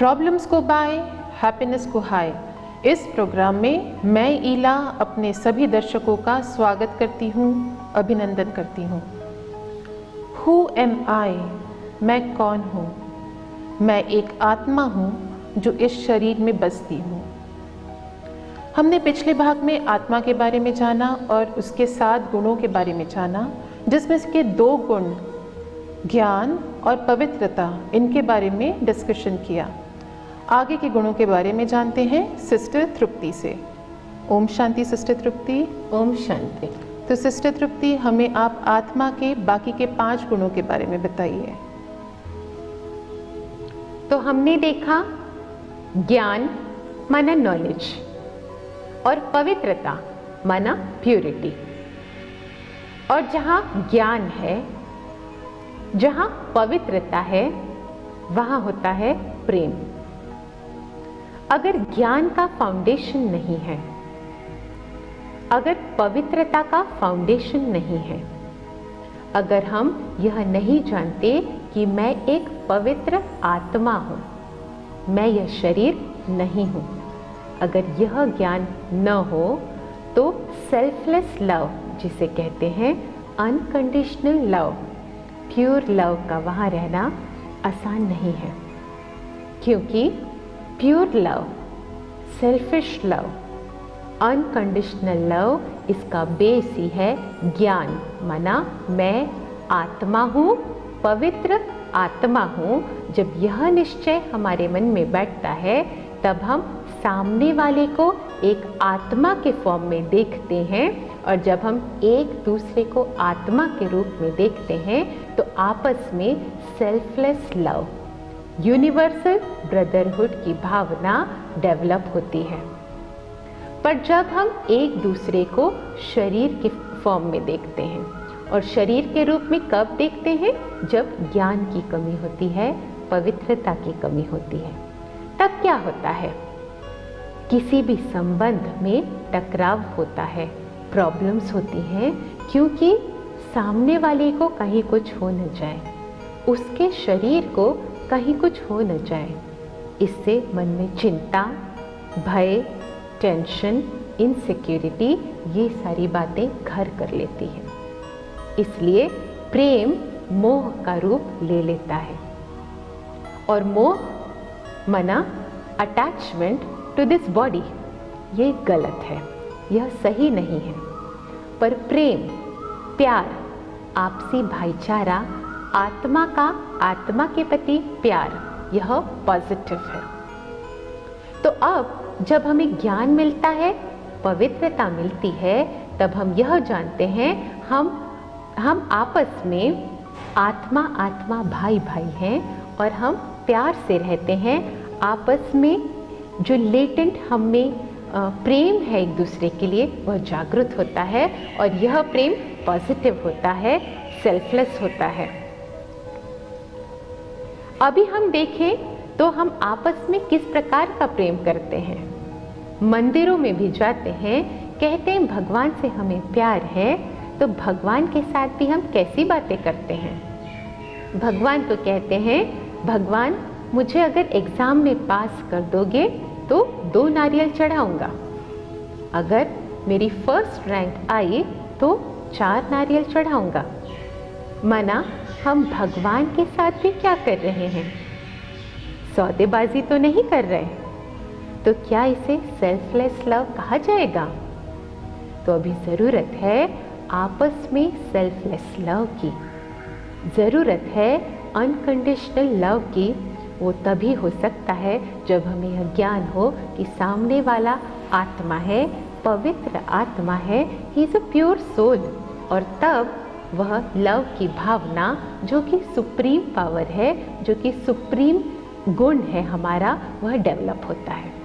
Problems को bye happiness को हाय इस प्रोग्राम में मैं ईला अपने सभी दर्शकों का स्वागत करती हूँ, अभिनंदन करती हूँ। हु एम आई मैं कौन हूँ? मैं एक आत्मा हूँ जो इस शरीर में बसती हूँ। हमने पिछले भाग में आत्मा के बारे में जाना और उसके सात गुणों के बारे में जाना, जिसमें के दो गुण, ज्ञान और पवित्रता, इनके बारे में डिस्कशन किया। आगे के गुणों के बारे में जानते हैं सिस्टर तृप्ति से। ओम शांति सिस्टर तृप्ति। ओम शांति। तो सिस्टर तृप्ति हमें आप आत्मा के बाकी के पाँच गुणों के बारे में बताइए। तो हमने देखा ज्ञान माना नॉलेज और पवित्रता माना प्योरिटी और जहाँ ज्ञान है जहाँ पवित्रता है वहाँ होता है प्रेम। अगर ज्ञान का फाउंडेशन नहीं है, अगर पवित्रता का फाउंडेशन नहीं है, अगर हम यह नहीं जानते कि मैं एक पवित्र आत्मा हूँ, मैं यह शरीर नहीं हूँ, अगर यह ज्ञान न हो तो सेल्फलेस लव जिसे कहते हैं अनकंडीशनल लव प्योर लव का वहाँ रहना आसान नहीं है, क्योंकि pure love selfish love unconditional love इसका बेस ही है ज्ञान। माना, मैं आत्मा हूँ, पवित्र आत्मा हूँ। जब यह निश्चय हमारे मन में बैठता है, तब हम सामने वाले को एक आत्मा के फॉर्म में देखते हैं और जब हम एक दूसरे को आत्मा के रूप में देखते हैं तो आपस में सेल्फलेस लव यूनिवर्सल ब्रदरहुड की भावना डेवलप होती है। पर जब हम एक दूसरे को शरीर के फॉर्म में देखते हैं, और शरीर के रूप में कब देखते हैं? जब ज्ञान की कमी होती है, पवित्रता की कमी होती है। तब क्या होता है? किसी भी संबंध में टकराव होता है, प्रॉब्लम्स होती हैं, क्योंकि सामने वाले को कहीं कुछ हो न जाए। उसके शरीर को कहीं कुछ हो न जाए। इससे मन में चिंता, भय टेंशन इनसिक्योरिटी ये सारी बातें घर कर लेती हैं। इसलिए प्रेम मोह का रूप ले लेता है। और मोह, मना अटैचमेंट टू दिस बॉडी ये गलत है। यह सही नहीं है। पर प्रेम, प्यार, आपसी भाईचारा आत्मा का, आत्मा के प्रति प्यार, यह पॉजिटिव है। तो अब, जब हमें ज्ञान मिलता है, पवित्रता मिलती है, तब हम यह जानते हैं, हम हम आपस में आत्मा आत्मा भाई भाई हैं और हम प्यार से रहते हैं, आपस में जो लेटेंट हम में प्रेम है एक दूसरे के लिए, वह जागृत होता है और यह प्रेम पॉजिटिव होता है सेल्फलेस होता है। अभी हम देखें तो हम आपस में किस प्रकार का प्रेम करते हैं। मंदिरों में भी जाते हैं, कहते हैं, भगवान से हमें प्यार है। तो भगवान के साथ भी हम कैसी बातें करते हैं? भगवान तो कहते हैं, भगवान, मुझे अगर एग्ज़ाम में पास कर दोगे तो दो नारियल चढ़ाऊँगा। अगर मेरी फ़र्स्ट रैंक आई तो चार नारियल चढ़ाऊँगा। मना हम भगवान के साथ भी क्या कर रहे हैं? सौदेबाजी तो नहीं कर रहे। तो क्या इसे सेल्फलेस लव कहा जाएगा? तो अभी ज़रूरत है आपस में सेल्फलेस लव की। ज़रूरत है अनकंडीशनल लव की। वो तभी हो सकता है जब हमें यह ज्ञान हो कि सामने वाला आत्मा है, पवित्र आत्मा है he is a pure soul और तब वह लव की भावना, जो कि सुप्रीम पावर है, जो कि सुप्रीम गुण है हमारा, वह डेवलप होता है।